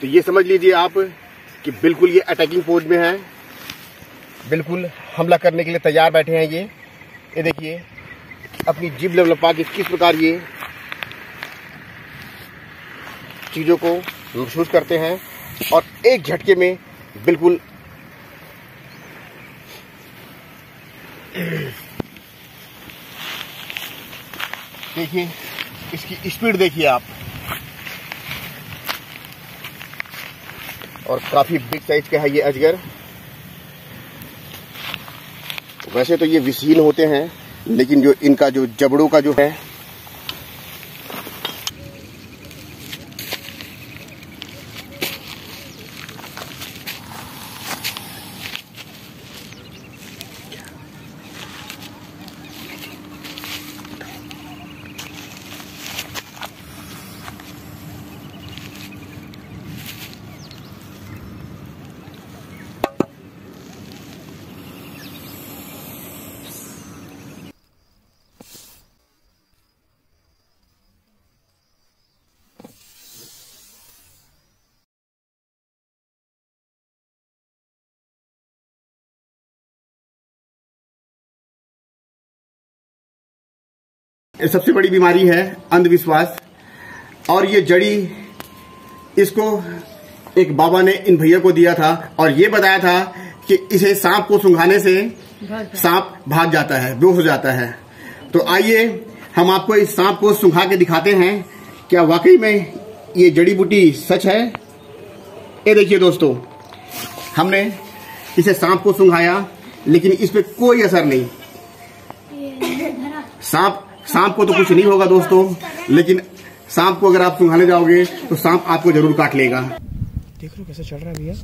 तो ये समझ लीजिए आप कि बिल्कुल ये अटैकिंग पोज में है। बिल्कुल हमला करने के लिए तैयार बैठे हैं ये। ये देखिए, अपनी जीभ लपा के किस प्रकार ये चीज़ों को महसूस करते हैं और एक झटके में बिल्कुल देखिए, इसकी स्पीड देखिए आप। और काफ़ी बिग साइज़ का है ये अजगर। वैसे तो ये विशील होते हैं, लेकिन जो इनका जो जबड़ों का जो है सबसे बड़ी बीमारी है अंधविश्वास। और ये जड़ी इसको एक बाबा ने इन भैया को दिया था और ये बताया था कि इसे सांप को सुंघाने से सांप भाग जाता है बेहोश हो जाता है। तो आइए हम आपको इस सांप को सुंघा के दिखाते हैं। क्या वाकई में ये जड़ी बूटी सच है? ये देखिए दोस्तों हमने इसे सांप को सुंघाया लेकिन इस पर कोई असर नहीं। सांप सांप को तो कुछ नहीं होगा दोस्तों, लेकिन सांप को अगर आप सुंघाने जाओगे तो सांप आपको ज़रूर काट लेगा। देख लो कैसे चल रहा है भैया।